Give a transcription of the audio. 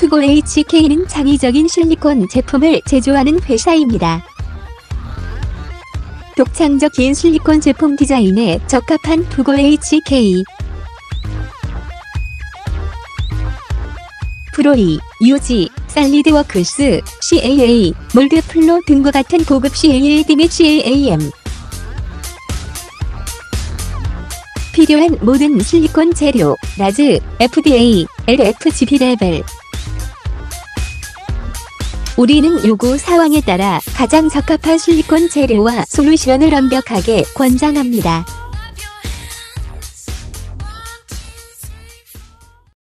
투고 HK는 창의적인 실리콘 제품을 제조하는 회사입니다. 독창적인 실리콘 제품 디자인에 적합한 투고 HK 프로이, 유지, 살리드워크스, CAA, 몰드플로 등과 같은 고급 CAA 및 CAAM 필요한 모든 실리콘 재료, 라즈, FDA, LFGP 레벨. 우리는 요구 사항에 따라 가장 적합한 실리콘 재료와 솔루션을 완벽하게 권장합니다.